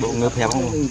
bộ ngựa phéo không